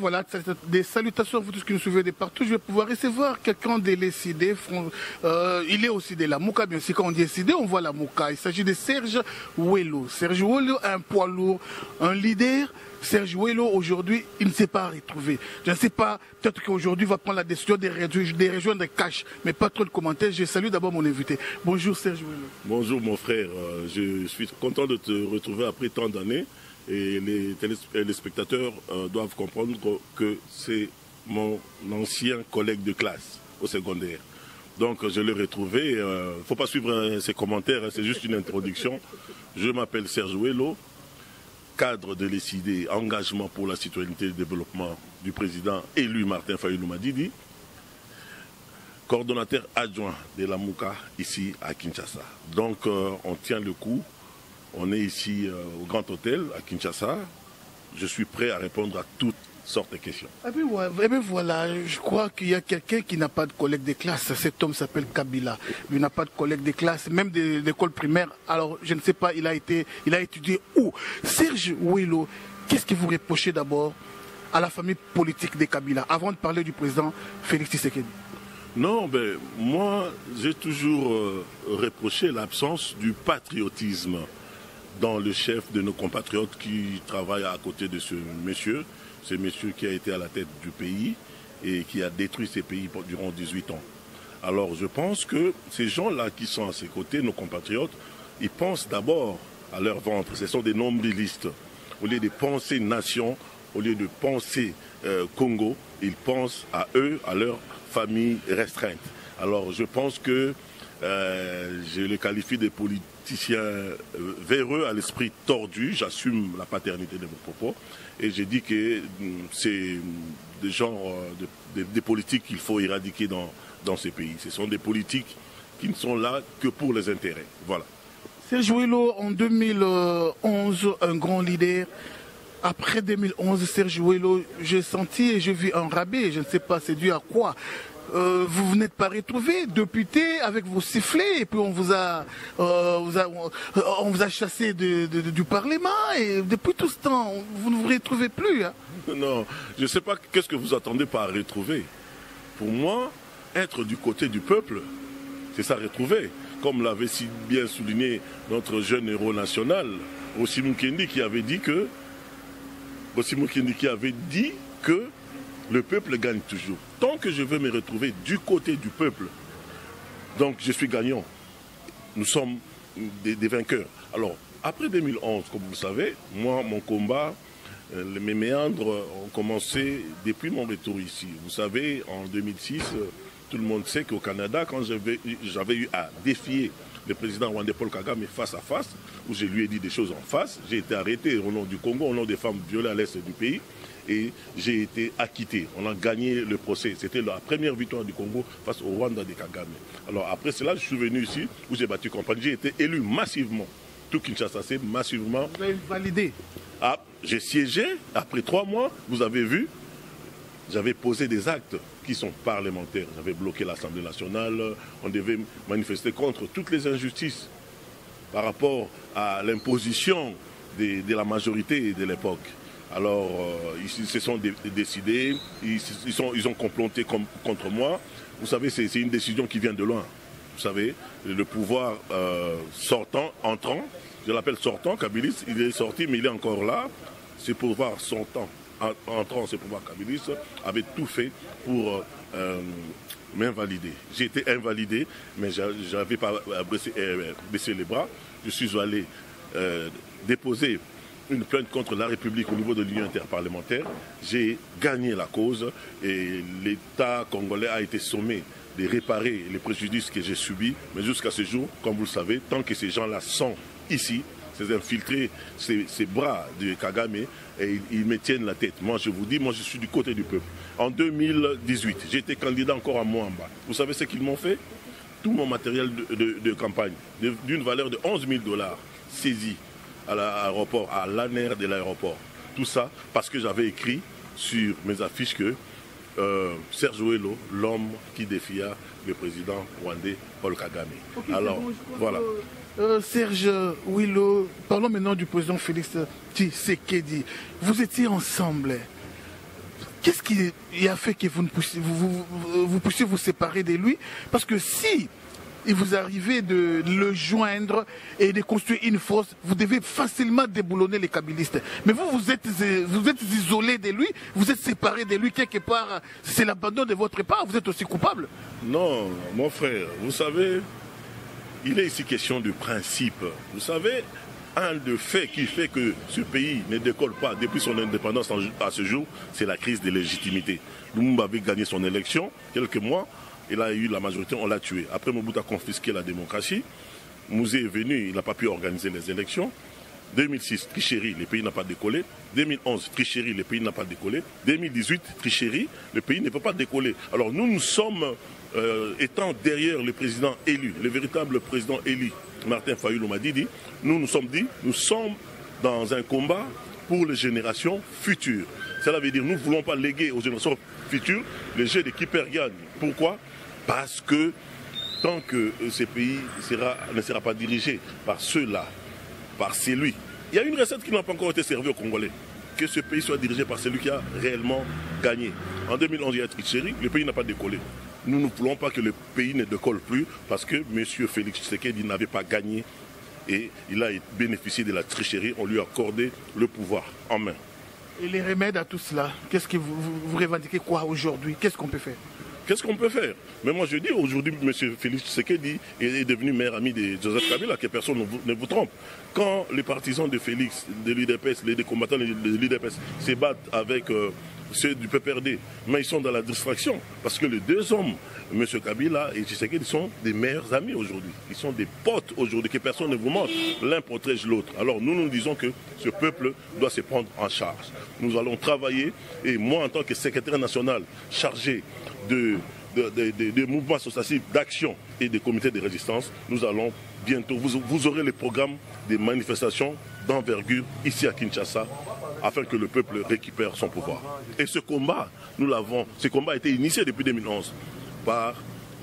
Voilà, des salutations à vous tous qui nous suivez de partout. Je vais pouvoir recevoir quelqu'un de l'ECD. Euh, il est aussi de la Mouka, bien sûr. Quand on dit ECD, on voit la Mouka. Il s'agit de Serge Ouello. Serge Ouello, un poids lourd, un leader. Serge Ouello, aujourd'hui, il ne s'est pas retrouvé. Je ne sais pas, peut-être qu'aujourd'hui, il va prendre la décision de, rejoindre Cash. Mais pas trop de commentaires. Je salue d'abord mon invité. Bonjour Serge Ouello. Bonjour mon frère. Euh, je suis content de te retrouver après tant d'années. Et les spectateurs euh, doivent comprendre que c'est mon ancien collègue de classe au secondaire. Donc je l'ai retrouvé. Il euh, ne faut pas suivre ses commentaires, hein, c'est juste une introduction. Je m'appelle Serge Ouello, cadre de l'ECD, engagement pour la citoyenneté et le développement du président élu Martin Fayoulou Madidi, coordonnateur adjoint de la MOUCA ici à Kinshasa. Donc euh, on tient le coup on est ici euh, au Grand Hôtel à Kinshasa. Je suis prêt à répondre à toutes sortes de questions. Eh bien, eh voilà, je crois qu'il y a quelqu'un qui n'a pas de collègue de classe. Cet homme s'appelle Kabila. Il n'a pas de collègue de classe, même de l'école primaire. Alors, je ne sais pas, il a, été, il a étudié où? Serge Ouilo, qu'est-ce que vous reprochez d'abord à la famille politique de Kabila, avant de parler du président Félix Tshisekedi? Non, ben, moi, j'ai toujours euh, reproché l'absence du patriotisme dans le chef de nos compatriotes qui travaillent à côté de ce monsieur, ce monsieur qui a été à la tête du pays et qui a détruit ce pays durant 18 ans. Alors je pense que ces gens-là qui sont à ses côtés, nos compatriotes, ils pensent d'abord à leur ventre. Ce sont des nombrilistes. Au lieu de penser nation, au lieu de penser euh, Congo, ils pensent à eux, à leur famille restreinte. Alors je pense que euh, je les qualifie de euh, véreux à l'esprit tordu. J'assume la paternité de vos propos. Et j'ai dit que mm, c'est des genres de, des politiques qu'il faut éradiquer dans, dans ces pays. Ce sont des politiques qui ne sont là que pour les intérêts. Voilà. Serge Ouello, en 2011, un grand leader. Après 2011, Serge Ouello, j'ai senti et j'ai vu un rabais. Je ne sais pas c'est dû à quoi? Euh, vous n'êtes pas retrouvé député avec vos sifflets et puis on vous a, euh, euh, on vous a chassé du Parlement et depuis tout ce temps, vous ne vous retrouvez plus. Hein. Non, je ne sais pas qu'est-ce que vous attendez par retrouver. Pour moi, être du côté du peuple, c'est ça retrouver. Comme l'avait si bien souligné notre jeune héros national, Ossi Kendi, qui avait dit que Kendi qui avait dit que le peuple gagne toujours. Tant que je veux me retrouver du côté du peuple, donc je suis gagnant. Nous sommes des, vainqueurs. Alors, après 2011, comme vous le savez, moi, mon combat, euh, mes méandres ont commencé depuis mon retour ici. Vous savez, en 2006, euh, tout le monde sait qu'au Canada, quand j'avais eu à défier le président Rwandais Paul Kagame face à face, où je lui ai dit des choses en face, j'ai été arrêté au nom du Congo, au nom des femmes violées à l'est du pays et j'ai été acquitté. On a gagné le procès. C'était la première victoire du Congo face au Rwanda de Kagame. Alors après cela, je suis venu ici où j'ai battu campagne. J'ai été élu massivement. Tout Kinshasa s'est massivement. Vous avez validé ah, J'ai siégé. Après trois mois, vous avez vu, j'avais posé des actes qui sont parlementaires. J'avais bloqué l'Assemblée nationale. On devait manifester contre toutes les injustices par rapport à l'imposition de, de la majorité de l'époque. Alors, euh, ils se sont décidés, ils, ont comploté contre moi. Vous savez, c'est une décision qui vient de loin. Vous savez, le pouvoir euh, sortant, entrant, je l'appelle sortant, Kabilis, il est sorti, mais il est encore là. Ce pouvoir sortant, entrant, ce pouvoir Kabilis, avait tout fait pour euh, m'invalider. J'ai été invalidé, mais je n'avais pas baissé, les bras. Je suis allé déposer une plainte contre la République au niveau de l'Union interparlementaire. J'ai gagné la cause et l'État congolais a été sommé de réparer les préjudices que j'ai subis. Mais jusqu'à ce jour, comme vous le savez, tant que ces gens-là sont ici, ces infiltrés, ces, bras de Kagame, ils, me tiennent la tête. Moi, je vous dis, moi, je suis du côté du peuple. En 2018, j'étais candidat encore à Moamba. Vous savez ce qu'ils m'ont fait? Tout mon matériel de, de campagne, d'une valeur de 11 000 dollars, saisi à l'aéroport, à l'ANER de l'aéroport. Tout ça parce que j'avais écrit sur mes affiches que euh, Serge Ouello, l'homme qui défia le président rwandais Paul Kagame. Alors, voilà. Euh, Serge Ouello, parlons maintenant du président Félix Tshisekedi. Vous étiez ensemble. qu'est-ce qui a fait que vous, ne puissiez, vous, vous, puissiez vous séparer de lui? Parce que si il vous arrivez de le joindre et de construire une force, vous devez facilement déboulonner les kabylistes. Mais vous, vous êtes, vous êtes isolé de lui, vous êtes séparé de lui quelque part. C'est l'abandon de votre part, vous êtes aussi coupable. Non, mon frère, vous savez, il est ici question de principe. Vous savez, un des faits qui fait que ce pays ne décolle pas depuis son indépendance à ce jour, c'est la crise de légitimité. Lumumba avait gagné son élection quelques mois, il a eu la majorité, on l'a tué. Après, Mobutu a confisqué la démocratie. Mouzé est venu, il n'a pas pu organiser les élections. 2006, tricherie, le pays n'a pas décollé. 2011, tricherie, le pays n'a pas décollé. 2018, tricherie, le pays ne peut pas décoller. Alors nous, nous sommes euh, étant derrière le président élu, le véritable président élu, Martin Fayoulou m'a dit, nous nous sommes dit, nous sommes dans un combat pour les générations futures. Cela veut dire nous ne voulons pas léguer aux générations futures les jeux de gagne. Pourquoi? Parce que tant que euh, ce pays ne sera pas dirigé par ceux-là, par celui, il y a une recette qui n'a pas encore été servie aux Congolais. Que ce pays soit dirigé par celui qui a réellement gagné. En 2011, il y a tricherie, le pays n'a pas décollé. Nous ne voulons pas que le pays ne décolle plus parce que M. Félix Tshisekedi n'avait pas gagné et il a bénéficié de la tricherie. On lui a accordé le pouvoir en main. Et les remèdes à tout cela, qu'est-ce que vous, vous, revendiquez quoi aujourd'hui? Qu'est-ce qu'on peut faire? Qu'est-ce qu'on peut faire? Mais moi je dis aujourd'hui, M. Félix Tshisekedi est devenu maire ami de Joseph Kabila, que personne ne vous, ne vous trompe. Quand les partisans de Félix, de l'UDPS, les combattants de l'UDPS se battent avec euh, ceux du PPRD, mais ils sont dans la distraction. Parce que les deux hommes, M. Kabila et Tshisekedi, sont des meilleurs amis aujourd'hui. Ils sont des potes aujourd'hui, que personne ne vous montre. L'un protège l'autre. Alors nous, nous disons que ce peuple doit se prendre en charge. Nous allons travailler, et moi, en tant que secrétaire national chargé de des mouvements associatifs d'action et des comités de résistance, nous allons bientôt, vous, vous aurez les programmes des manifestations d'envergure ici à Kinshasa afin que le peuple récupère son pouvoir. Et ce combat, nous l'avons, ce combat a été initié depuis 2011 par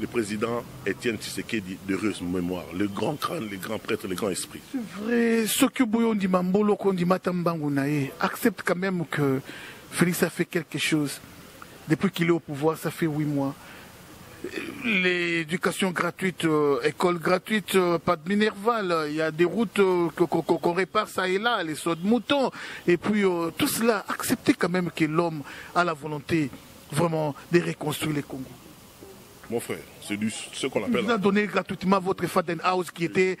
le président Étienne Tshisekedi de Russe Mémoire, le grand crâne, le grand prêtre, le grand esprit. C'est vrai, ce que Boyondi Mambolo Kondi Matambangunae accepte quand même que Félix a fait quelque chose. Depuis qu'il est au pouvoir, ça fait huit mois l'éducation gratuite, euh, école gratuite, euh, pas de minerval, il y a des routes euh, qu'on répare ça et là, les sauts de moutons, et puis tout cela, accepter quand même que l'homme a la volonté vraiment de reconstruire les Congo. Mon frère, c'est ce qu'on appelle... Vous a donné gratuitement votre Faden House qui était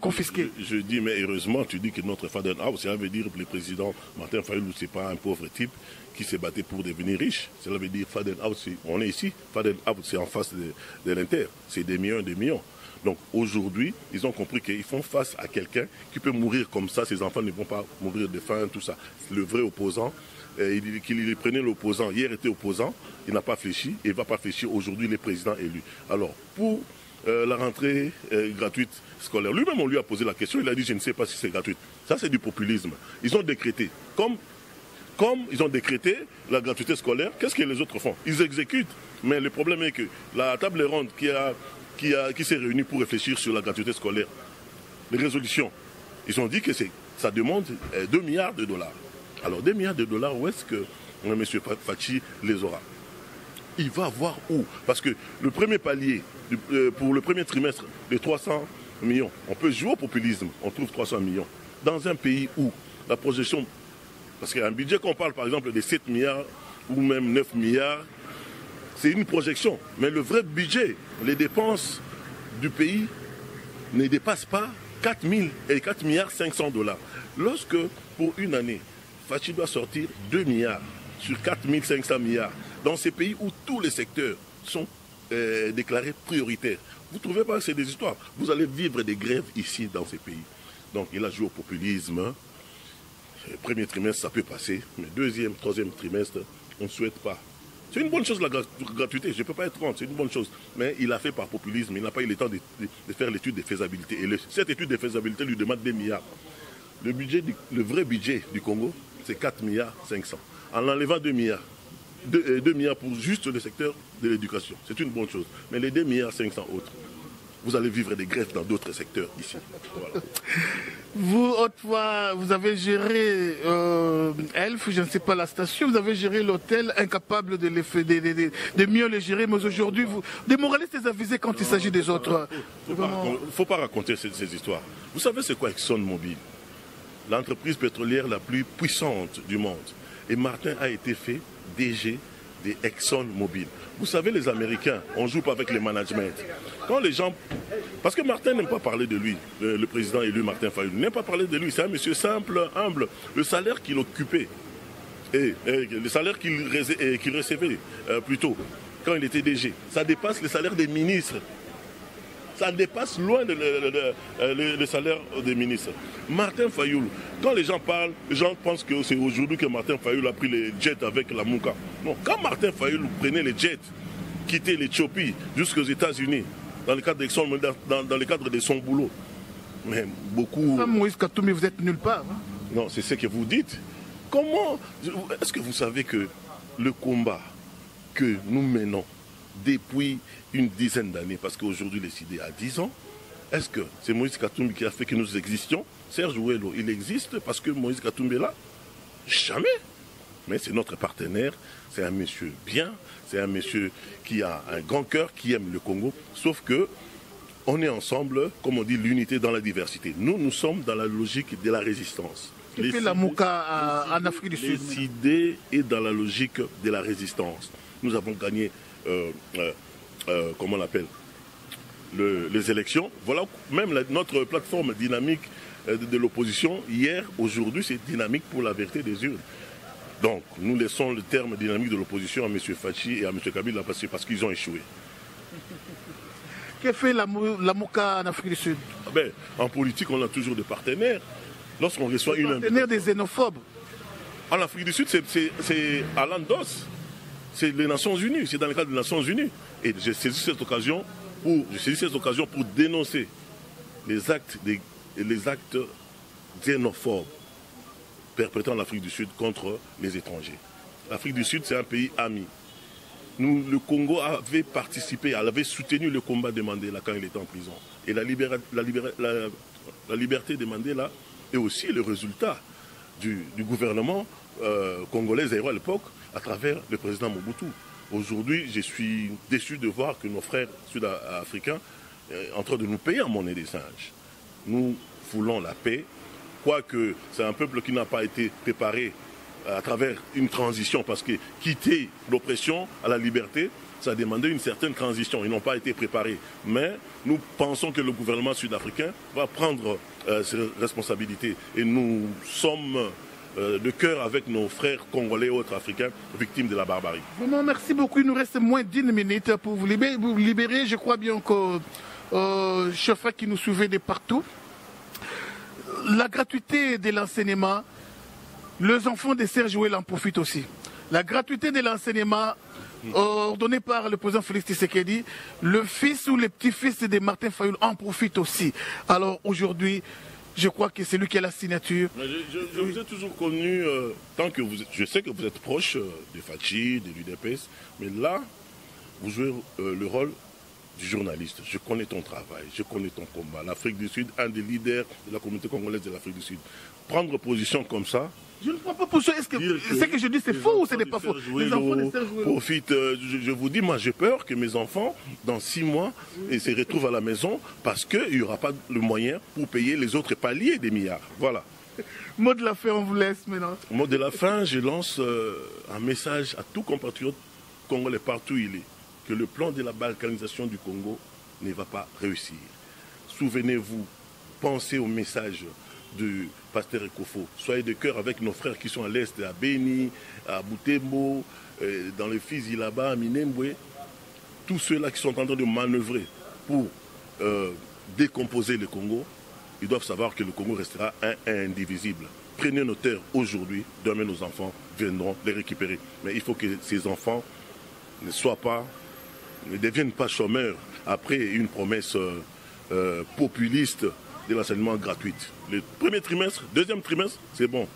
confisqué. Je, dis, mais heureusement, tu dis que notre Faden House, ça veut dire que le président Martin Fayou, c'est pas un pauvre type, qui s'est battu pour devenir riche. Cela veut dire Faden House, on est ici, Faden House, c'est en face de, de l'Inter. C'est des millions et des millions. Donc aujourd'hui, ils ont compris qu'ils font face à quelqu'un qui peut mourir comme ça. Ses enfants ne vont pas mourir de faim, tout ça. Le vrai opposant, euh, il, prenait l'opposant. Hier était opposant, il n'a pas fléchi il ne va pas fléchir. Aujourd'hui, les présidents élus. Alors, pour euh, la rentrée euh, gratuite scolaire, lui-même, on lui a posé la question. Il a dit Je ne sais pas si c'est gratuit. Ça, c'est du populisme. Ils ont décrété. Comme ils ont décrété la gratuité scolaire, qu'est-ce que les autres font? Ils exécutent. Mais le problème est que la table ronde qui, qui, s'est réunie pour réfléchir sur la gratuité scolaire, les résolutions, ils ont dit que ça demande 2 euh, milliards de dollars. Alors 2 milliards de dollars, où est-ce que M. Fachi les aura? Il va voir où? Parce que le premier palier, euh, pour le premier trimestre, de 300 millions, on peut jouer au populisme, on trouve 300 millions. Dans un pays où la projection parce qu'un budget qu'on parle par exemple de 7 milliards ou même 9 milliards, c'est une projection. Mais le vrai budget, les dépenses du pays ne dépassent pas 4, 000 et 4 milliards 500 dollars. Lorsque pour une année, Fachi doit sortir 2 milliards sur 4 500 milliards, dans ces pays où tous les secteurs sont euh, déclarés prioritaires, vous ne trouvez pas que c'est des histoires? Vous allez vivre des grèves ici dans ces pays. Donc il a joué au populisme, le premier trimestre, ça peut passer, mais deuxième, troisième trimestre, on ne souhaite pas. C'est une bonne chose la gratuité, je ne peux pas être contre, c'est une bonne chose. Mais il a fait par populisme, il n'a pas eu le temps de, faire l'étude de faisabilité. Et cette étude de faisabilité lui demande des milliards. Le, budget le vrai budget du Congo, c'est 4 milliards 500. En enlevant 2 milliards, 2, euh, milliards pour juste le secteur de l'éducation, c'est une bonne chose. Mais les 2 milliards 500 autres, vous allez vivre des grèves dans d'autres secteurs ici. Vous, autrefois, vous avez géré euh, Elf, je ne sais pas la station, vous avez géré l'hôtel, incapable de, les, de, de, de, mieux les gérer, mais aujourd'hui, vous démoralisez les avisés quand il s'agit des autres. Il ne faut, pas raconter ces, ces histoires. Vous savez c'est quoi ExxonMobil L'entreprise pétrolière la plus puissante du monde. Et Martin a été fait DG des ExxonMobil. Vous savez, les Américains, on joue pas avec les managements. Quand les gens... Parce que Martin n'aime pas parler de lui, le, président élu Martin Fayou, n'aime pas parler de lui. C'est un monsieur simple, humble. Le salaire qu'il occupait, et, le salaire qu'il recevait euh, plutôt, quand il était DG, ça dépasse le salaire des ministres ça dépasse loin le, le, salaire des ministres. Martin Fayoul, quand les gens parlent, les gens pensent que c'est aujourd'hui que Martin Fayoul a pris les jets avec la Mouka. Non, quand Martin Fayoul prenait les jets, quittait l'Éthiopie jusqu'aux États-Unis, dans le cadre de dans, dans, le cadre de son boulot, mais beaucoup. Ah, Moïse Katoumi, vous êtes nulle part. Hein. Non, c'est ce que vous dites. Comment Est-ce que vous savez que le combat que nous menons depuis une dizaine d'années, parce qu'aujourd'hui les CID a 10 ans. Est-ce que c'est Moïse Katumbi qui a fait que nous existions? Serge Ouello, il existe parce que Moïse Katumbi est là? Jamais. Mais c'est notre partenaire, c'est un monsieur bien, c'est un monsieur qui a un grand cœur, qui aime le Congo, sauf que on est ensemble, comme on dit, l'unité dans la diversité. Nous, nous sommes dans la logique de la résistance. Que la Mouka en Afrique du Sud Les est dans la logique de la résistance. Nous avons gagné euh, euh, euh, comment on appelle, les élections. Voilà même notre plateforme dynamique de, l'opposition, hier, aujourd'hui, c'est dynamique pour la vérité des urnes. Donc, nous laissons le terme dynamique de l'opposition à M. Fachi et à M. Kabila parce, parce qu'ils ont échoué. Que fait la, la MOCA en Afrique du Sud? Ah ben, En politique, on a toujours des partenaires. Lorsqu'on reçoit une... Partenaires des xénophobes En Afrique du Sud, c'est à Landos c'est les Nations Unies, c'est dans le cadre des Nations Unies. Et j'ai saisi cette occasion pour, cette occasion pour dénoncer les actes, des, les actes xénophobes perpétrés en Afrique du Sud contre les étrangers. L'Afrique du Sud, c'est un pays ami. Nous, le Congo avait participé, avait soutenu le combat de Mandela quand il était en prison. Et la, la, liberté de Mandela est aussi le résultat du, gouvernement euh, congolais à l'époque à travers le président Mobutu. Aujourd'hui, je suis déçu de voir que nos frères sud-africains sont en train de nous payer en monnaie des singes. Nous voulons la paix, quoique c'est un peuple qui n'a pas été préparé à travers une transition, parce que quitter l'oppression à la liberté, ça a demandé une certaine transition. Ils n'ont pas été préparés. Mais nous pensons que le gouvernement sud-africain va prendre euh, ses responsabilités. Et nous sommes euh, de cœur avec nos frères congolais et autres africains victimes de la barbarie. Merci beaucoup. Il nous reste moins d'une minute pour vous libérer. Je crois bien que euh, qui nous suivait de partout. La gratuité de l'enseignement, les enfants de Serge Ouel en profitent aussi. La gratuité de l'enseignement ordonné par le président Félix Tshisekedi, le fils ou le petit-fils de Martin Fayoul en profitent aussi. Alors aujourd'hui, je crois que c'est lui qui a la signature. je, vous ai toujours connu, euh, tant que vous je sais que vous êtes proche euh, de Fachi, de l'UDPS, mais là, vous jouez euh, le rôle du journaliste. Je connais ton travail, je connais ton combat. L'Afrique du Sud, un des leaders de la communauté congolaise de l'Afrique du Sud. Prendre position comme ça, je ne crois pas pour ça. Est-ce que ce que je dis c'est faux ou ce n'est pas faux? Les enfants de Serge Profite, euh, je, vous dis, moi j'ai peur que mes enfants, dans six mois, se retrouvent à la maison parce qu'il n'y aura pas le moyen pour payer les autres paliers des milliards. Voilà. Mot de la fin, on vous laisse maintenant. Mot de la fin, je lance euh, un message à tout compatriote congolais partout où il est, que le plan de la balkanisation du Congo ne va pas réussir. Souvenez-vous, pensez au message du pasteur Ekofo. Soyez de cœur avec nos frères qui sont à l'est, à Beni, à Boutembo, euh, dans les Fizi là-bas, à Minembwe. Tous ceux-là qui sont en train de manœuvrer pour euh, décomposer le Congo, ils doivent savoir que le Congo restera un, indivisible. Prenez nos terres aujourd'hui, demain nos enfants viendront les récupérer. Mais il faut que ces enfants ne soient pas, ne deviennent pas chômeurs après une promesse euh, populiste de l'enseignement gratuit. Le premier trimestre, deuxième trimestre, c'est bon.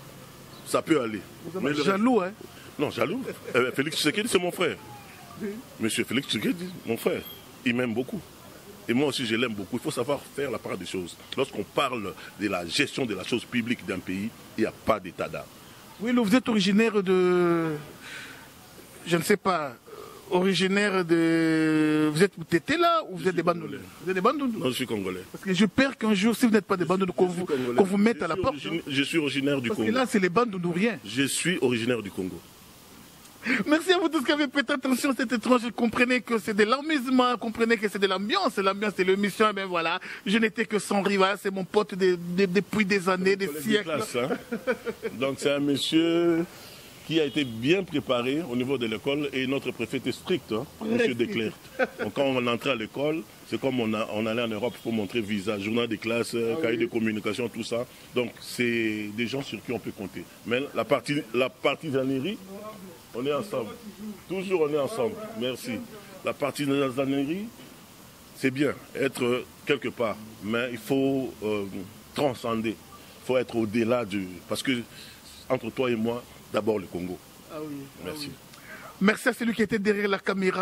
Ça peut aller. Mais jaloux, hein? Non, jaloux. Euh, Félix Tshisekedi, c'est mon frère. Monsieur Félix Tshisekedi, mon frère. Il m'aime beaucoup. Et moi aussi, je l'aime beaucoup. Il faut savoir faire la part des choses. Lorsqu'on parle de la gestion de la chose publique d'un pays, il n'y a pas d'état d'âme. Oui, vous êtes originaire de... Je ne sais pas, originaire de... Vous êtes Tété là ou vous êtes des Bandounes Vous êtes des Bandounes Non, je suis congolais. Parce que je perds qu'un jour, si vous n'êtes pas des Bandounes, qu'on vous, mette à la porte. origine- Je suis originaire du Parce que Congo. là, c'est les Bandounes rien. Je suis originaire du Congo. Merci à vous tous qui avez prêté attention à cette étrange. Comprenez que c'est de l'amusement, comprenez que c'est de l'ambiance. L'ambiance, c'est l'émission. Et ben voilà, je n'étais que son rival, c'est mon pote de- de- depuis des années, des de siècles. classe, hein. Donc c'est un monsieur qui a été bien préparé au niveau de l'école et notre préfet est strict, hein, monsieur Declerc. Donc quand on entrait à l'école, c'est comme on, a- on allait en Europe pour montrer visa, journal de classe, euh, cahier de communication, tout ça. Donc c'est des gens sur qui on peut compter. Mais la, partie, la partisanerie, on est ensemble. Toujours on est ensemble. Merci. La partisanerie, c'est bien, être quelque part, mais il faut euh, transcender. Il faut être au-delà du. Parce que, entre toi et moi, d'abord le Congo. Ah oui. Merci. Merci à celui qui était derrière la caméra.